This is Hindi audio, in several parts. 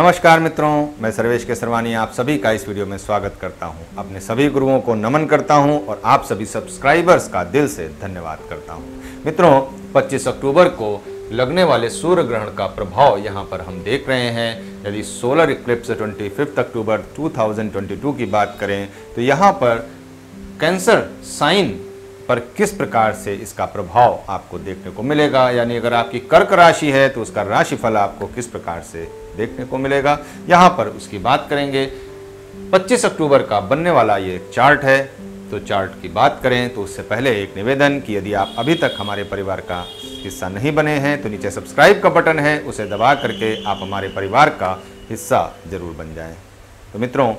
नमस्कार मित्रों, मैं सर्वेश केसरवानी आप सभी का इस वीडियो में स्वागत करता हूँ। अपने सभी गुरुओं को नमन करता हूँ और आप सभी सब्सक्राइबर्स का दिल से धन्यवाद करता हूँ। मित्रों 25 अक्टूबर को लगने वाले सूर्य ग्रहण का प्रभाव यहाँ पर हम देख रहे हैं। यदि सोलर इक्लिप्स 25 अक्टूबर 2022 की बात करें तो यहाँ पर कैंसर साइन पर किस प्रकार से इसका प्रभाव आपको देखने को मिलेगा? यानी अगर आपकी कर्क राशि है तो उसका राशिफल आपको किस प्रकार से देखने को मिलेगा? यहाँ पर उसकी बात करेंगे। 25 अक्टूबर का बनने वाला ये चार्ट है। तो चार्ट की बात करें तो उससे पहले एक निवेदन कि यदि आप अभी तक हमारे परिवार का हिस्सा नहीं बने हैं तो नीचे सब्सक्राइब का बटन है, उसे दबा करके आप हमारे परिवार का हिस्सा ज़रूर बन जाएँ। तो मित्रों,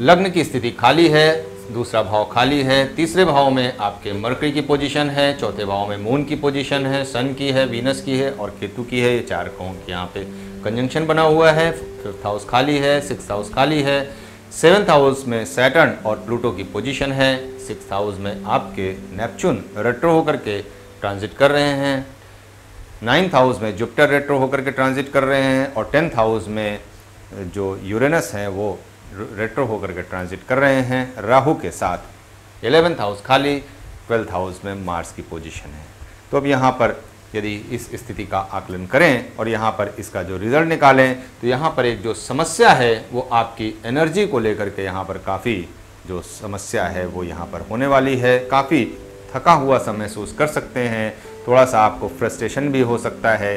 लग्न की स्थिति खाली है दूसरा भाव खाली है, तीसरे भाव में आपके मरकरी की पोजीशन है, चौथे भाव में मून की पोजीशन है, सन की है, वीनस की है और केतु की है, ये चार कहों की यहाँ पे कंजंक्शन बना हुआ है फिफ्थ हाउस खाली है सिक्स हाउस खाली है सेवन्थ हाउस में सैटर्न और प्लूटो की पोजीशन है सिक्स हाउस में आपके नेपचून रेट्रो होकर के ट्रांजिट कर रहे हैं नाइन्थ हाउस में जुपिटर रेट्रो होकर के ट्रांजिट कर रहे हैं और टेंथ हाउस में जो यूरेनस है वो रेट्रो होकर के ट्रांजिट कर रहे हैं राहु के साथ। एलेवेंथ हाउस खाली ट्वेल्थ हाउस में मार्स की पोजीशन है। तो अब यहाँ पर यदि इस स्थिति का आकलन करें और यहाँ पर इसका जो रिज़ल्ट निकालें तो यहाँ पर एक जो समस्या है, वो आपकी एनर्जी को लेकर के यहाँ पर काफ़ी जो समस्या है, वो यहाँ पर होने वाली है। काफ़ी थका हुआ सा महसूस कर सकते हैं, थोड़ा सा आपको फ्रस्ट्रेशन भी हो सकता है।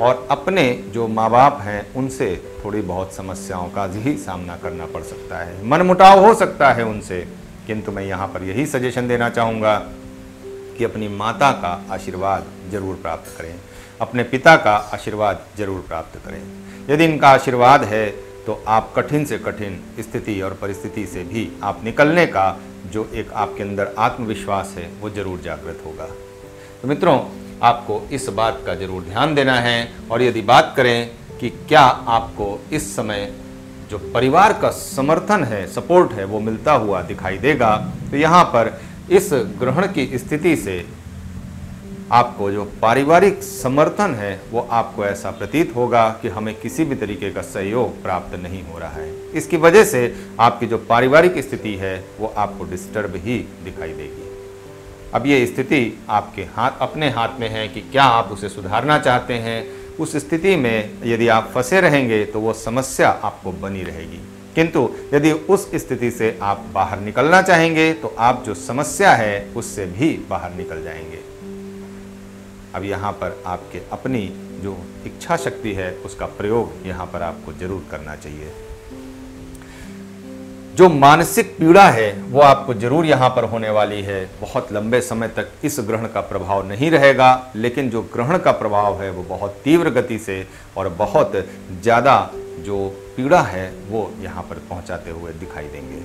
और अपने जो माँ बाप हैं, उनसे थोड़ी बहुत समस्याओं का ही सामना करना पड़ सकता है। मन मुटाव हो सकता है उनसे, किंतु मैं यहाँ पर यही सजेशन देना चाहूँगा कि अपनी माता का आशीर्वाद ज़रूर प्राप्त करें, अपने पिता का आशीर्वाद ज़रूर प्राप्त करें। यदि इनका आशीर्वाद है तो आप कठिन से कठिन स्थिति और परिस्थिति से भी आप निकलने का जो एक आपके अंदर आत्मविश्वास है, वो ज़रूर जागृत होगा। तो मित्रों आपको इस बात का ज़रूर ध्यान देना है और यदि बात करें कि क्या आपको इस समय जो परिवार का समर्थन है, सपोर्ट है, वो मिलता हुआ दिखाई देगा तो यहाँ पर इस ग्रहण की स्थिति से आपको जो पारिवारिक समर्थन है, वो आपको ऐसा प्रतीत होगा कि हमें किसी भी तरीके का सहयोग प्राप्त नहीं हो रहा है। इसकी वजह से आपकी जो पारिवारिक स्थिति है, वो आपको डिस्टर्ब ही दिखाई देगी। अब ये स्थिति आपके हाथ, अपने हाथ में है कि क्या आप उसे सुधारना चाहते हैं। उस स्थिति में यदि आप फंसे रहेंगे तो वो समस्या आपको बनी रहेगी। किंतु यदि उस स्थिति से आप बाहर निकलना चाहेंगे तो आप जो समस्या है, उससे भी बाहर निकल जाएँगे। अब यहाँ पर आपके अपनी जो इच्छा शक्ति है, उसका प्रयोग यहाँ पर आपको ज़रूर करना चाहिए। जो मानसिक पीड़ा है, वो आपको ज़रूर यहाँ पर होने वाली है। बहुत लंबे समय तक इस ग्रहण का प्रभाव नहीं रहेगा, लेकिन जो ग्रहण का प्रभाव है, वो बहुत तीव्र गति से और बहुत ज़्यादा जो पीड़ा है, वो यहाँ पर पहुँचाते हुए दिखाई देंगे।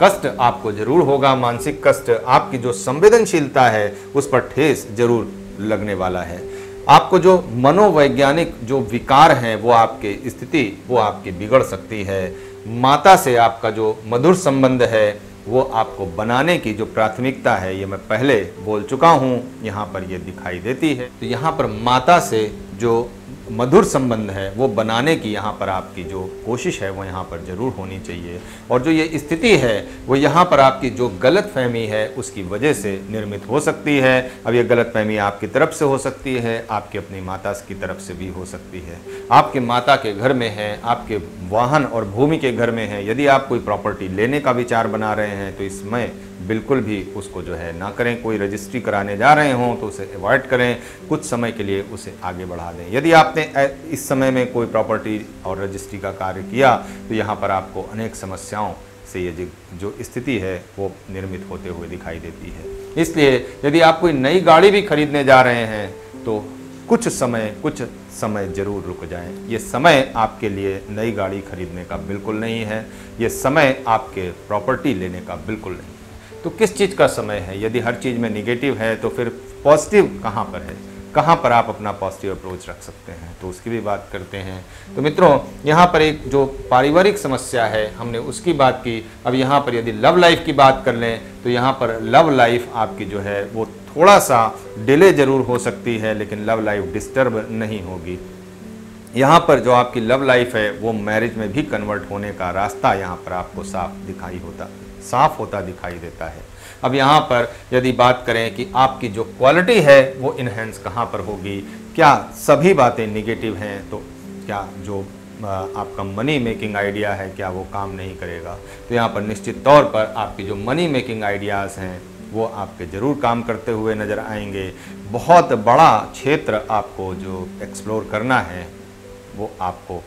कष्ट आपको ज़रूर होगा, मानसिक कष्ट आपकी जो संवेदनशीलता है, उस पर ठेस ज़रूर लगने वाला है। आपको जो मनोवैज्ञानिक जो विकार हैं, वो आपके स्थिति, वो आपकी बिगड़ सकती है। माता से आपका जो मधुर संबंध है, वो आपको बनाने की जो प्राथमिकता है, ये मैं पहले बोल चुका हूँ, यहाँ पर ये दिखाई देती है। तो यहाँ पर माता से जो मधुर संबंध है, वो बनाने की यहाँ पर आपकी जो कोशिश है, वो यहाँ पर ज़रूर होनी चाहिए। और जो ये स्थिति है, वो यहाँ पर आपकी जो गलत फहमी है, उसकी वजह से निर्मित हो सकती है। अब ये गलत फहमी आपकी तरफ़ से हो सकती है, आपके अपनी माता की तरफ़ से भी हो सकती है। आपके माता के घर में है, आपके वाहन और भूमि के घर में है। यदि आप कोई प्रॉपर्टी लेने का विचार बना रहे हैं तो इसमें बिल्कुल भी उसको जो है ना करें। कोई रजिस्ट्री कराने जा रहे हों तो उसे अवॉइड करें। कुछ समय के लिए उसे आगे बढ़ा दें। यदि आपने इस समय में कोई प्रॉपर्टी और रजिस्ट्री का कार्य किया तो यहाँ पर आपको अनेक समस्याओं से ये जो स्थिति है, वो निर्मित होते हुए दिखाई देती है। इसलिए यदि आप कोई नई गाड़ी भी खरीदने जा रहे हैं तो कुछ समय कुछ समय ज़रूर रुक जाएँ। ये समय आपके लिए नई गाड़ी खरीदने का बिल्कुल नहीं है। ये समय आपके प्रॉपर्टी लेने का बिल्कुल नहीं तो किस चीज़ का समय है? यदि हर चीज़ में निगेटिव है तो फिर पॉजिटिव कहाँ पर है? कहाँ पर आप अपना पॉजिटिव अप्रोच रख सकते हैं? तो उसकी भी बात करते हैं। तो मित्रों, यहाँ पर एक जो पारिवारिक समस्या है, हमने उसकी बात की। अब यहाँ पर यदि लव लाइफ की बात कर लें तो यहाँ पर लव लाइफ आपकी जो है, वो थोड़ा सा डिले ज़रूर हो सकती है, लेकिन लव लाइफ डिस्टर्ब नहीं होगी। यहाँ पर जो आपकी लव लाइफ है, वो मैरिज में भी कन्वर्ट होने का रास्ता यहाँ पर आपको साफ़ दिखाई होता। साफ़ होता दिखाई देता है। अब यहाँ पर यदि बात करें कि आपकी जो क्वालिटी है, वो इन्हेंस कहाँ पर होगी? क्या सभी बातें निगेटिव हैं? तो क्या जो आपका मनी मेकिंग आइडिया है, क्या वो काम नहीं करेगा? तो यहाँ पर निश्चित तौर पर आपकी जो मनी मेकिंग आइडियाज़ हैं, वो आपके ज़रूर काम करते हुए नज़र आएँगे। बहुत बड़ा क्षेत्र आपको जो एक्सप्लोर करना है, वो आपको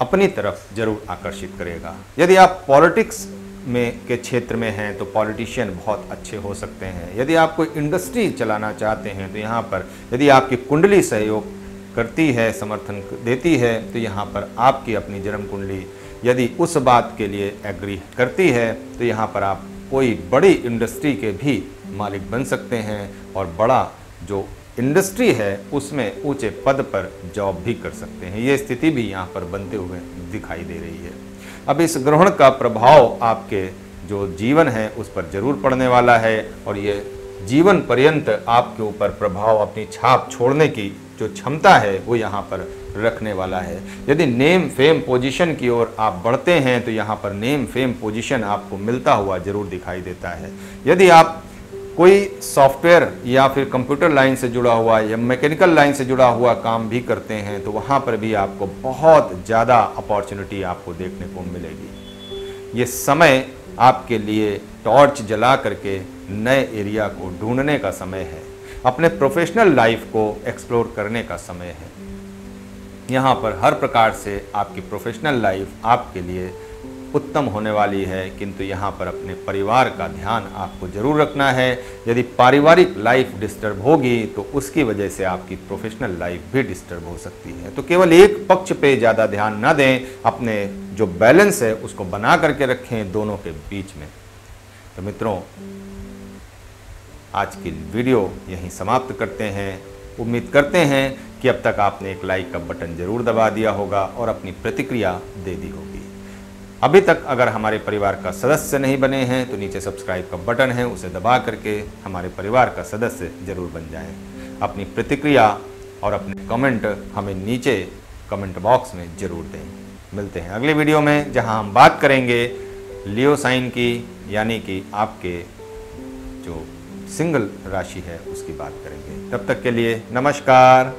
अपनी तरफ़ ज़रूर आकर्षित करेगा। यदि आप पॉलिटिक्स में के क्षेत्र में हैं तो पॉलिटिशियन बहुत अच्छे हो सकते हैं। यदि आप कोई इंडस्ट्री चलाना चाहते हैं तो यहाँ पर यदि आपकी कुंडली सहयोग करती है, समर्थन देती है तो यहाँ पर आपकी अपनी जन्म कुंडली यदि उस बात के लिए एग्री करती है तो यहाँ पर आप कोई बड़ी इंडस्ट्री के भी मालिक बन सकते हैं और बड़ा जो इंडस्ट्री है, उसमें ऊँचे पद पर जॉब भी कर सकते हैं। ये स्थिति भी यहाँ पर बनते हुए दिखाई दे रही है। अब इस ग्रहण का प्रभाव आपके जो जीवन है, उस पर ज़रूर पड़ने वाला है और ये जीवन पर्यंत आपके ऊपर प्रभाव, अपनी छाप छोड़ने की जो क्षमता है, वो यहाँ पर रखने वाला है। यदि नेम फेम पोजीशन की ओर आप बढ़ते हैं तो यहाँ पर नेम फेम पोजीशन आपको मिलता हुआ ज़रूर दिखाई देता है। यदि आप कोई सॉफ्टवेयर या फिर कंप्यूटर लाइन से जुड़ा हुआ या मैकेनिकल लाइन से जुड़ा हुआ काम भी करते हैं तो वहाँ पर भी आपको बहुत ज़्यादा अपॉर्चुनिटी आपको देखने को मिलेगी। ये समय आपके लिए टॉर्च जला करके नए एरिया को ढूँढने का समय है, अपने प्रोफेशनल लाइफ को एक्सप्लोर करने का समय है। यहाँ पर हर प्रकार से आपकी प्रोफेशनल लाइफ आपके लिए उत्तम होने वाली है, किंतु यहाँ पर अपने परिवार का ध्यान आपको ज़रूर रखना है। यदि पारिवारिक लाइफ डिस्टर्ब होगी तो उसकी वजह से आपकी प्रोफेशनल लाइफ भी डिस्टर्ब हो सकती है। तो केवल एक पक्ष पे ज़्यादा ध्यान ना दें, अपने जो बैलेंस है, उसको बना करके रखें दोनों के बीच में। तो मित्रों, आज की वीडियो यहीं समाप्त करते हैं। उम्मीद करते हैं कि अब तक आपने एक लाइक का बटन ज़रूर दबा दिया होगा और अपनी प्रतिक्रिया दे दी होगी। अभी तक अगर हमारे परिवार का सदस्य नहीं बने हैं तो नीचे सब्सक्राइब का बटन है, उसे दबा करके हमारे परिवार का सदस्य ज़रूर बन जाएँ। अपनी प्रतिक्रिया और अपने कमेंट हमें नीचे कमेंट बॉक्स में ज़रूर दें। मिलते हैं अगले वीडियो में, जहाँ हम बात करेंगे लियो साइन की, यानी कि आपके जो सिंगल राशि है, उसकी बात करेंगे। तब तक के लिए नमस्कार।